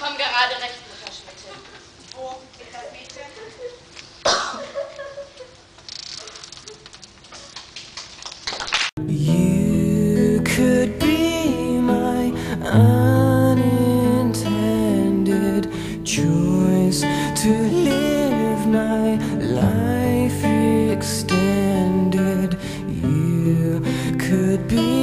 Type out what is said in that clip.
kommen gerade recht, Mutter Schmitte. Oh, geht das Mädchen? You could be my unintended choice to live my life extended. You could be.